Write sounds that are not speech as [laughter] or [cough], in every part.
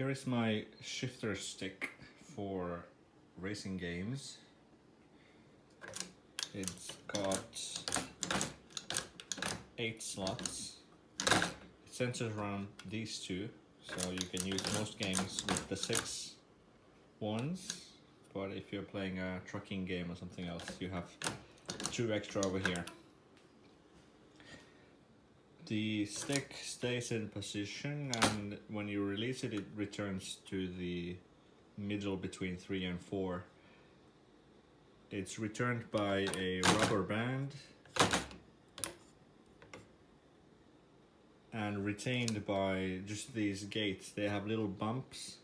Here is my shifter stick for racing games. It's got eight slots. It centers around these two, so you can use most games with the six ones. But if you're playing a trucking game or something else, you have two extra over here. The stick stays in position and when you release it, it returns to the middle between 3 and 4. It's returned by a rubber band and retained by just these gates. They have little bumps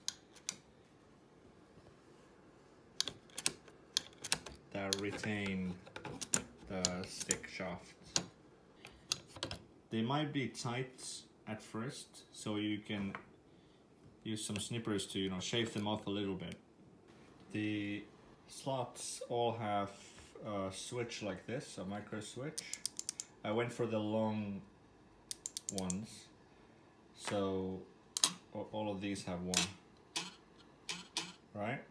that retain the stick shaft. They might be tight at first, so you can use some snippers to you know shave them off a little bit. The slots all have a switch like this, a micro switch. I went for the long ones, so all of these have one, right?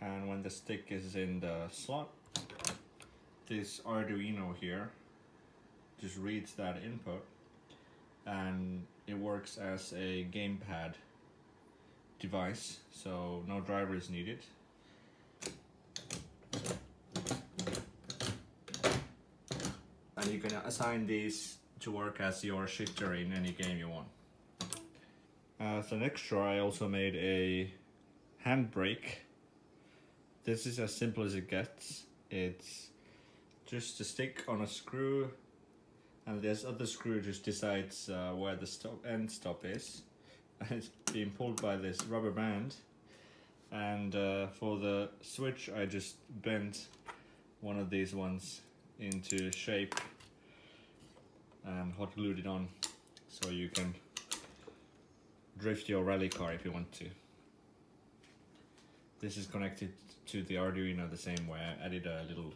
And when the stick is in the slot, this Arduino here just reads that input and it works as a gamepad device so no driver is needed. And you can assign these to work as your shifter in any game you want. Uh, as an extra I also made a handbrake. This is as simple as it gets. It's just a stick on a screw and this other screw just decides uh, where the stop end stop is and [laughs] it's being pulled by this rubber band and uh, for the switch I just bent one of these ones into shape and hot glued it on so you can drift your rally car if you want to. This is connected to the Arduino the same way. I added a little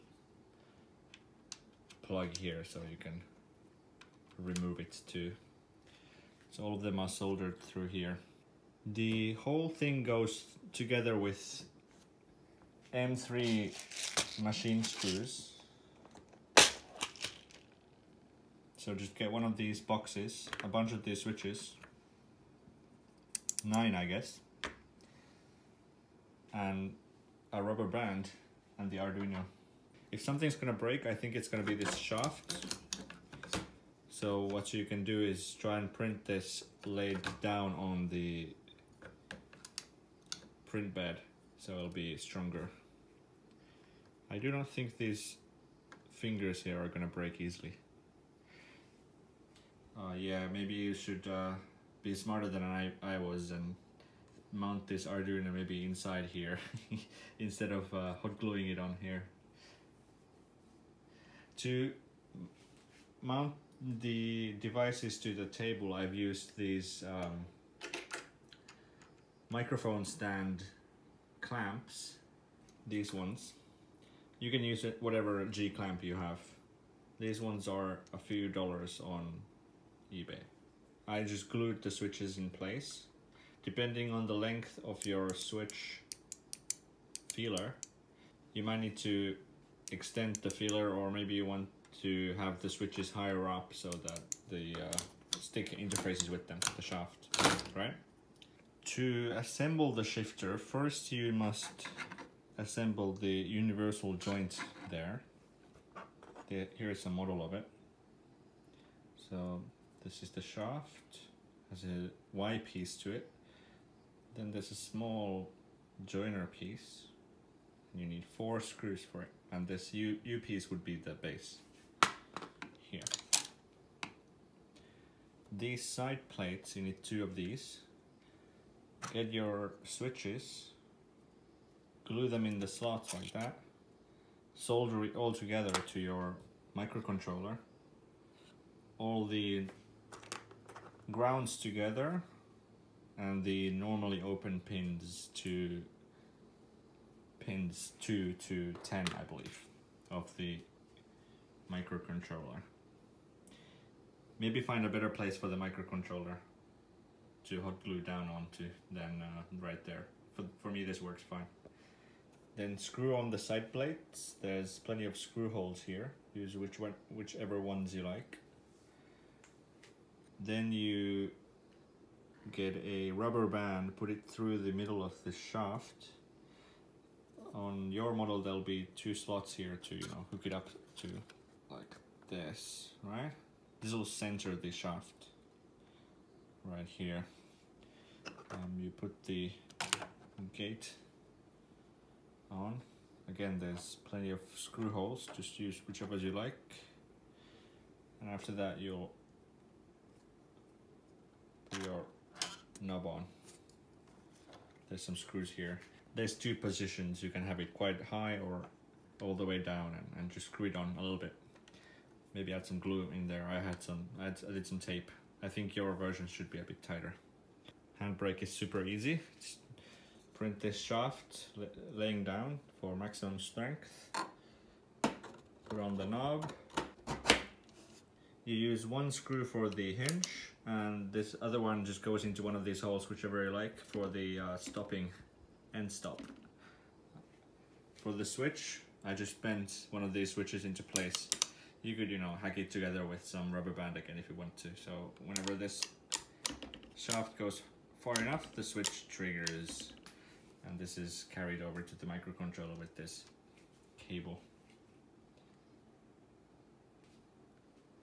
plug here so you can remove it too. So all of them are soldered through here. The whole thing goes together with M3 machine screws. So just get one of these boxes, a bunch of these switches, nine I guess, and a rubber band and the Arduino. If something's gonna break, I think it's gonna be this shaft so what you can do is try and print this laid down on the print bed so it'll be stronger. I do not think these fingers here are gonna break easily. Uh, yeah, maybe you should uh, be smarter than I, I was and mount this Arduino maybe inside here [laughs] instead of uh, hot gluing it on here. To mount the devices to the table, I've used these um, microphone stand clamps, these ones. You can use it whatever G clamp you have. These ones are a few dollars on eBay. I just glued the switches in place. Depending on the length of your switch feeler, you might need to extend the feeler or maybe you want to have the switches higher up so that the uh, stick interfaces with them, the shaft, right? To assemble the shifter, first you must assemble the universal joint there. The, here is a model of it. So this is the shaft, has a Y piece to it. Then there's a small joiner piece. You need four screws for it. And this U, U piece would be the base here. These side plates, you need two of these. Get your switches, glue them in the slots like that. Solder it all together to your microcontroller. All the grounds together and the normally open pins to pins 2 to 10 I believe of the microcontroller. Maybe find a better place for the microcontroller. to hot glue down onto than uh, right there. For, for me this works fine. Then screw on the side plates. There's plenty of screw holes here. Use which one, whichever ones you like. Then you get a rubber band, put it through the middle of the shaft. On your model there'll be two slots here to you know hook it up to like this, right? This will center the shaft right here. Um, you put the gate on. Again, there's plenty of screw holes, just use whichever you like. And after that, you'll put your knob on. There's some screws here. There's two positions. You can have it quite high or all the way down and, and just screw it on a little bit. Maybe add some glue in there. I had some, I, had, I did some tape. I think your version should be a bit tighter. Handbrake is super easy. Just print this shaft laying down for maximum strength. Put on the knob. You use one screw for the hinge and this other one just goes into one of these holes, whichever you like, for the uh, stopping end stop. For the switch, I just bent one of these switches into place. You could, you know, hack it together with some rubber band again if you want to. So whenever this shaft goes far enough, the switch triggers and this is carried over to the microcontroller with this cable